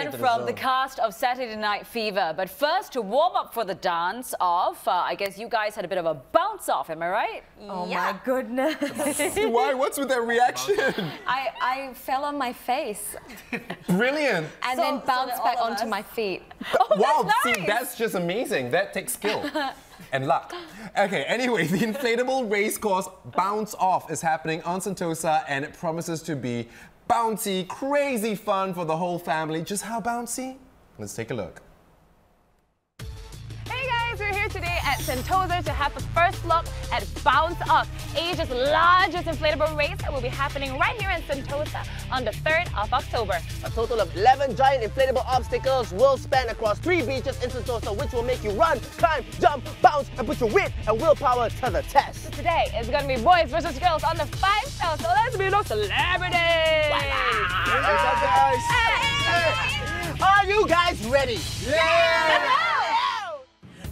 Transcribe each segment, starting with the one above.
learn into the from the cast of Saturday Night Fever. But first, to warm up for the dance off, uh, I guess you guys had a bit of a bounce off, am I right? Oh my goodness. Why? What's with that reaction? I, I fell on my face Brilliant. and So- then so bounced did back onto my feet. wow, that's see, that's just amazing. That takes skill and luck. Okay, anyway, the inflatable race course Bounce Off is happening on Sentosa and it promises to be bouncy, crazy fun for the whole family. Just how bouncy? Let's take a look. Hey guys, we're here today at Sentosa to have the first look at Bounce Off, Asia's largest inflatable race that will be happening right here in Sentosa on the 3rd of October. A total of 11 giant inflatable obstacles will span across three beaches in Sentosa, which will make you run, climb, jump, bounce, and put your wit and willpower to the test. Today is going to be boys versus girls on the five stars, so let's meet those celebrities! What's up, guys? Are you guys ready?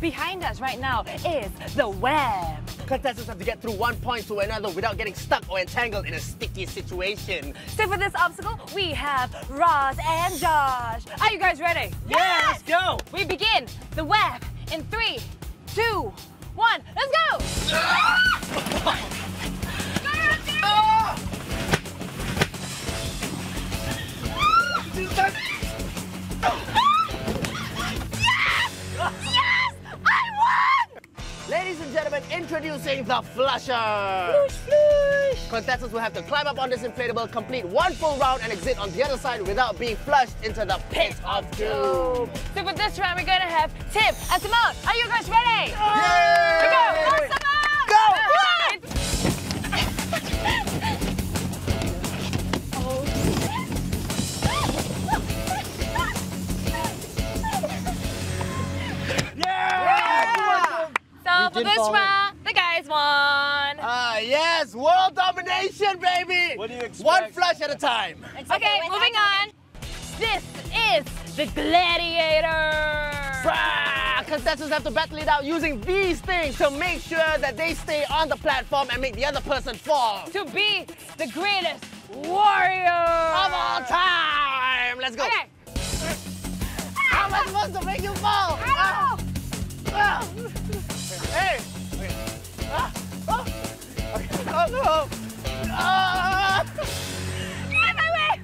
Behind us right now is the web. Contestants have to get through one point to another without getting stuck or entangled in a sticky situation. So for this obstacle, we have Ross and Josh. Are you guys ready? Yeah, let's go. We begin the web in three, two, one. Let's go! Introducing the flusher. Flush, flush. Contestants will have to climb up on this inflatable, complete one full round, and exit on the other side without being flushed into the pit of doom. Oh. So for this round, we're gonna have Tim and Simone. Are you guys ready? Yay! Here we go! Go, Simone! Go! Yeah! So for this round, the guys won. Ah, yes, world domination, baby! What do you expect? One flush at a time. Okay, moving on. This is the gladiator. Ah, Contestants have to battle it out using these things to make sure that they stay on the platform and make the other person fall. To be the greatest warrior Of all time! Let's go. Okay. How am I supposed to make you fall? No. Ah. Get my way.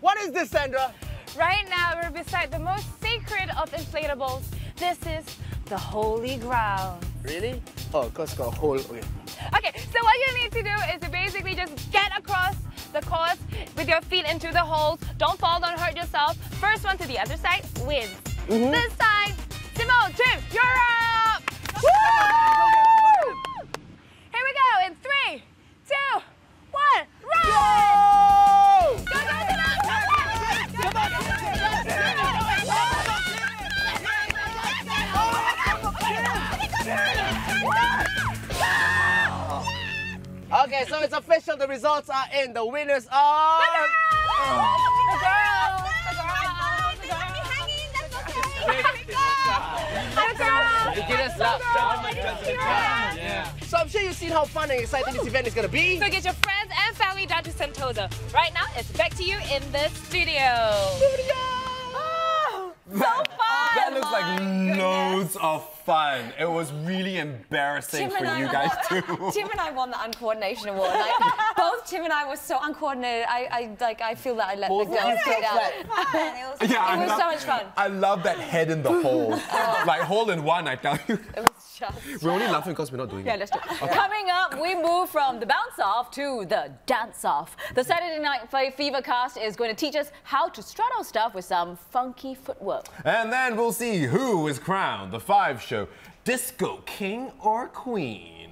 What is this, Sandra? Right now, we're beside the most sacred of inflatables. This is the holy ground. Really? Oh, cause it's got a hole. Okay. Okay, so what you need to do is to basically just get across the course with your feet into the holes. Don't fall, don't hurt yourself. First one to the other side wins. This side, Simone, Tim, you're up! Woo! Okay, so it's official. The results are in. The winners are. The girls! The girls! You get us up. So I'm sure you've seen how fun and exciting this event is gonna be. So get your friends and family down to Sentosa. Right now, it's back to you in the studio. So fun! That looks like loads of fun. It was really embarrassing Tim for and I- you guys too. Tim and I won the uncoordination award. Like, both Tim and I were so uncoordinated. I, I like I feel that I let Both the girls of you get out. flat. Yeah, It was love- so much fun. I love that head in the hole. like hole in one, I tell you. It was just. We're only laughing because we're not doing Yeah, it. let's do it. Coming up, we move from the bounce off to the dance off. The Saturday Night Fe- Fever cast is going to teach us how to strut our stuff with some funky footwork. And then we'll see who is crowned the five show Disco King or Queen.